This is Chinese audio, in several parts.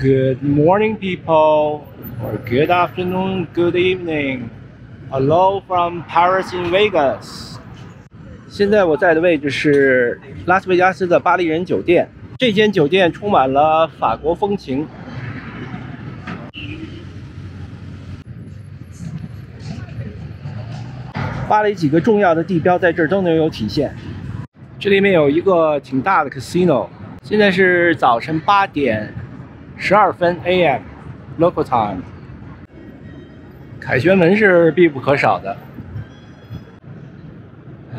Good morning, people, or good afternoon, good evening. Hello from Paris in Vegas. 现在我在的位置是拉斯维加斯的巴黎人酒店。这间酒店充满了法国风情。巴黎几个重要的地标在这儿都能有体现。这里面有一个挺大的 casino。现在是早晨八点十二分 a.m. local time。凯旋门是必不可少的。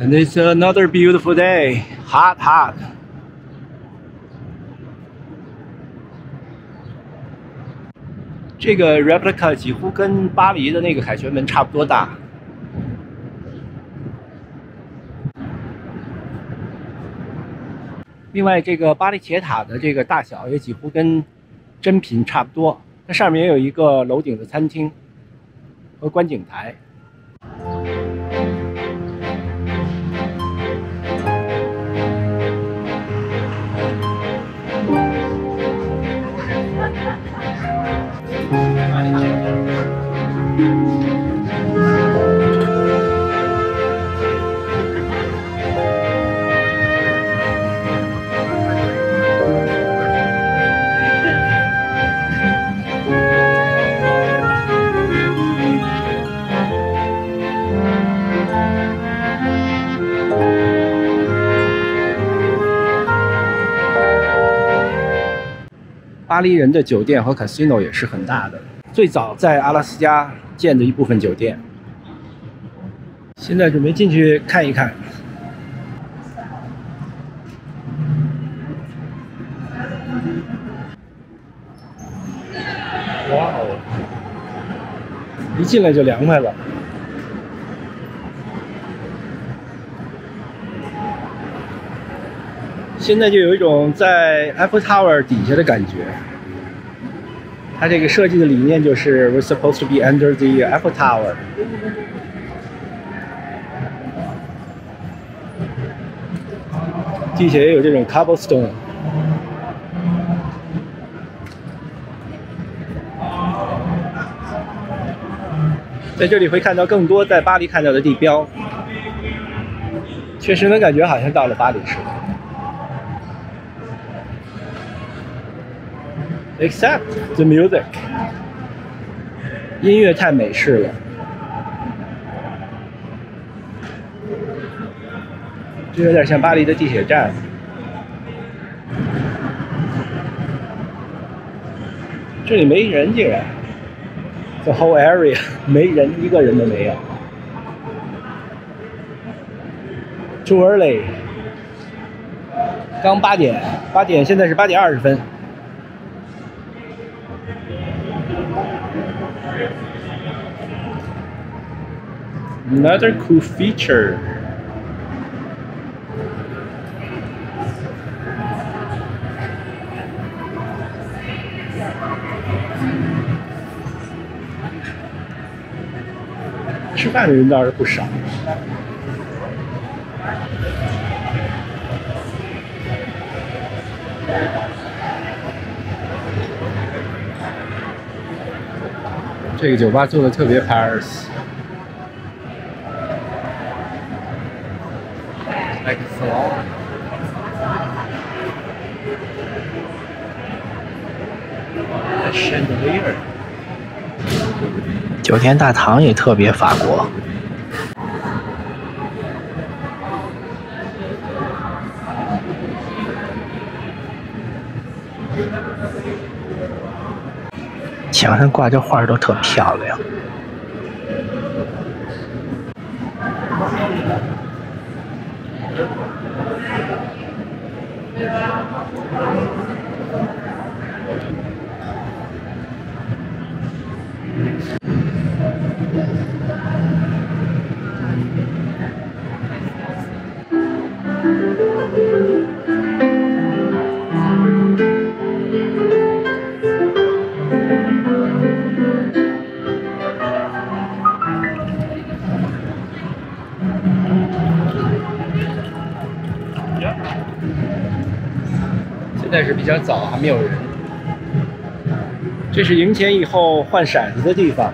And it's another beautiful day, hot, hot. 这个 replica 几乎跟巴黎的那个凯旋门差不多大。另外，这个巴黎铁塔的这个大小也几乎跟真品差不多。它上面也有一个楼顶的餐厅和观景台。巴黎人的酒店和 casino 也是很大的，最早在阿拉斯加建的一部分酒店。现在准备进去看一看。哇哦！一进来就凉快了。现在就有一种在 Eiffel Tower 底下的感觉。它这个设计的理念就是 We're supposed to be under the Eiffel Tower。地下也有这种 cobblestone。在这里会看到更多在巴黎看到的地标，确实能感觉好像到了巴黎似的。Except the music，音乐太美式了，这有点像巴黎的地铁站。这里没人，竟然，the whole area 没人，一个人都没有。Too early，刚八点，八点，现在是八点二十分。Another cool feature. 吃饭的人倒是不少。 这个酒吧做的特别 Paris。like. 酒店大堂也特别法国。墙上挂这画都特漂亮。但是比较早，还没有人。这是赢钱以后换骰子的地方。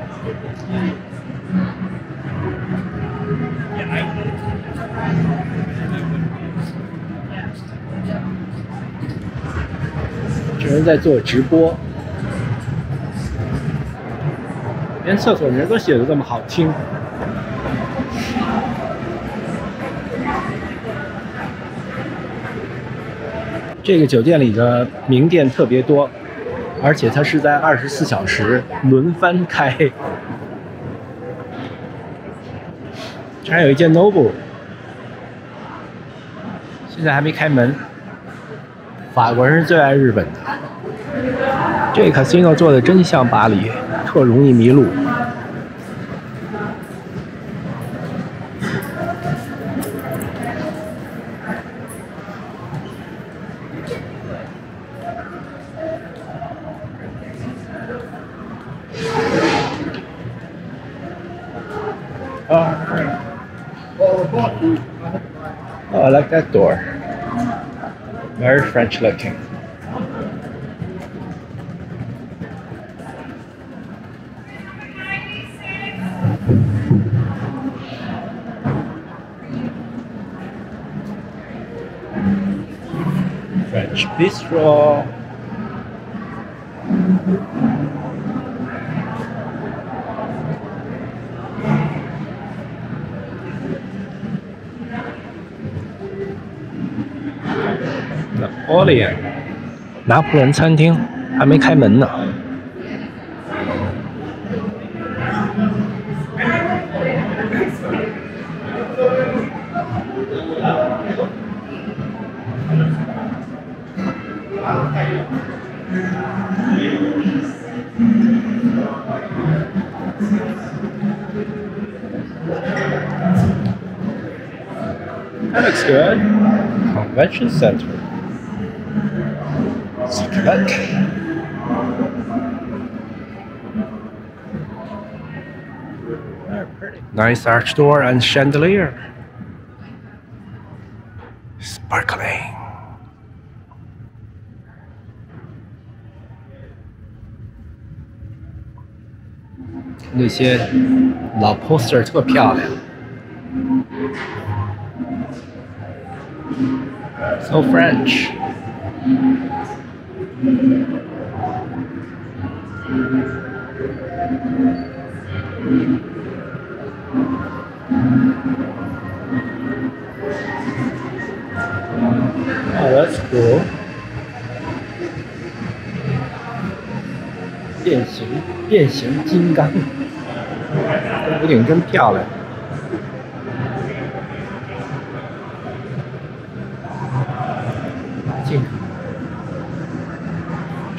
这人在做直播，连厕所名都写的这么好听。这个酒店里的名店特别多，而且它是在二十四小时轮番开。这还有一间 Noble，现在还没开门。法国人是最爱日本的，这 casino 做的真像巴黎，特容易迷路。Oh, I like that door. Very French looking. French bistro. Napoleon，拿破仑餐厅还没开门呢。That looks good. Convention Center. Secret. Nice arch door and chandelier. Sparkling. 那些老 poster 特漂亮。So French. Oh, that's cool. 变形变形金刚，这屋顶真漂亮。进去，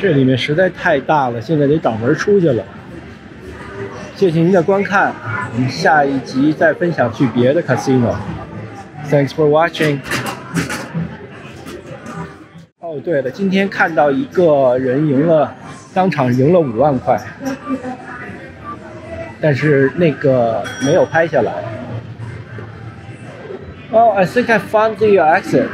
这里面实在太大了，现在得找门出去了。谢谢您的观看，我们下一集再分享去别的 casino。Thanks for watching。哦，对了，今天看到一个人赢了，当场赢了五万块，但是那个没有拍下来。Oh, I think I found the exit.